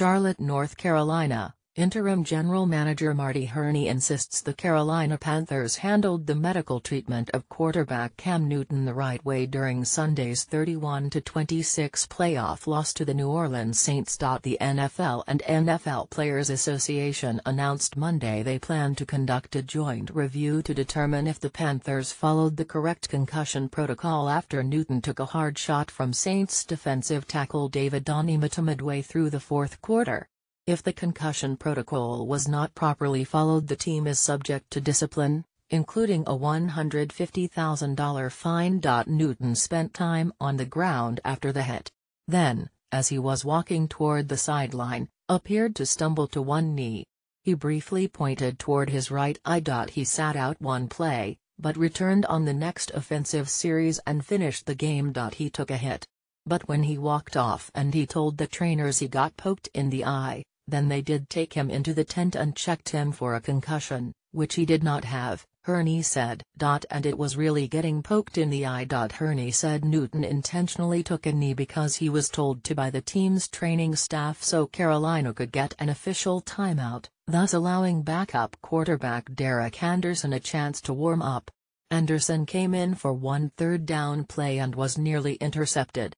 Charlotte, North Carolina, interim general manager Marty Hurney insists the Carolina Panthers handled the medical treatment of quarterback Cam Newton the right way during Sunday's 31-26 playoff loss to the New Orleans Saints. The NFL and NFL Players Association announced Monday they plan to conduct a joint review to determine if the Panthers followed the correct concussion protocol after Newton took a hard shot from Saints defensive tackle David Onyemata midway through the fourth quarter. If the concussion protocol was not properly followed the team is subject to discipline, including a $150,000 fine. Newton spent time on the ground after the hit. Then, as he was walking toward the sideline, appeared to stumble to one knee. He briefly pointed toward his right eye. He sat out one play, but returned on the next offensive series and finished the game. He took a hit. But when he walked off and he told the trainers he got poked in the eye, then they did take him into the tent and checked him for a concussion, which he did not have, Hurney said. And it was really getting poked in the eye. Hurney said Newton intentionally took a knee because he was told to by the team's training staff so Carolina could get an official timeout, thus allowing backup quarterback Derek Anderson a chance to warm up. Anderson came in for one third down play and was nearly intercepted.